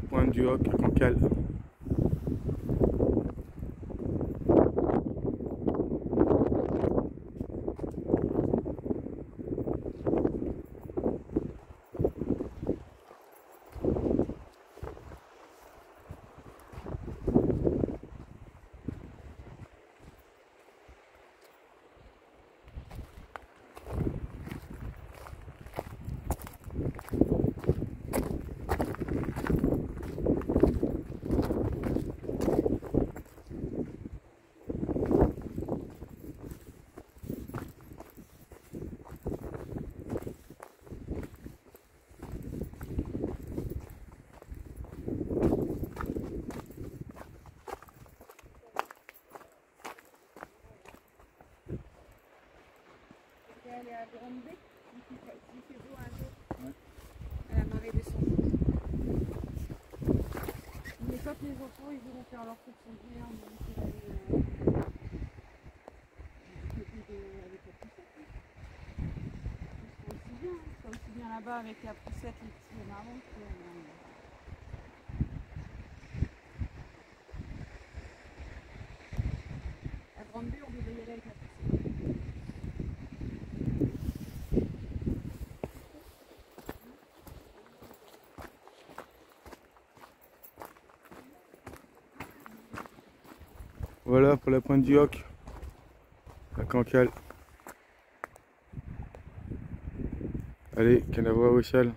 la pointe du Hoc à Cancale. À Grande un jour, à la marée descendante. Mais quand les enfants ils faire leur course avec la poussette. Aussi bien, là-bas avec la poussette, les petits marrons Grande devait y aller avec la poussette. Voilà pour la pointe du Hoc, à Cancale. Allez, Canavois Rochelle.